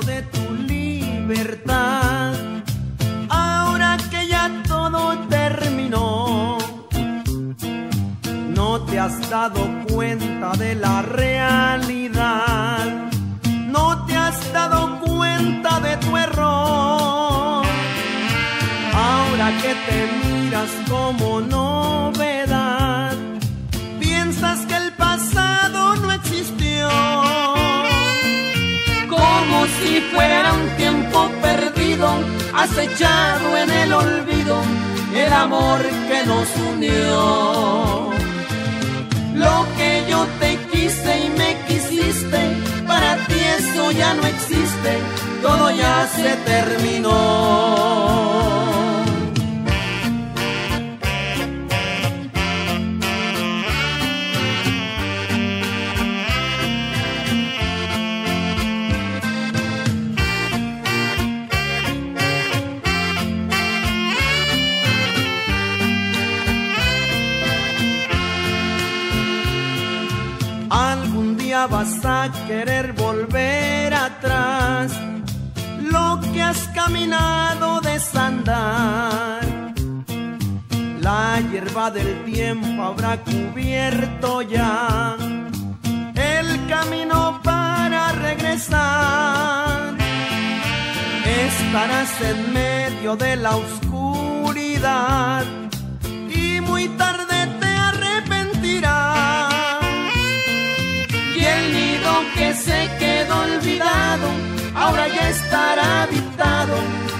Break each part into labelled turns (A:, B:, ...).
A: de tu libertad. Ahora que ya todo terminó, no te has dado cuenta de la realidad. No te has dado cuenta de tu error. Ahora que te miras como novedad, piensas que acechado en el olvido, el amor que nos unió. Vas a querer volver atrás. Lo que has caminado desandar. La hierba del tiempo habrá cubierto ya el camino para regresar. Estarás en medio de la oscuridad estará habitado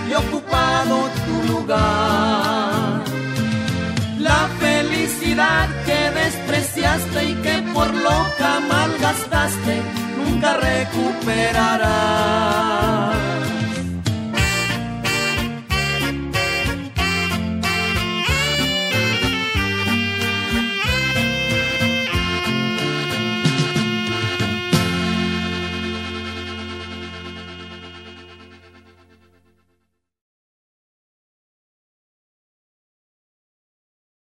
A: y ocupado tu lugar. La felicidad que despreciaste y que por loca malgastaste, nunca recuperarás.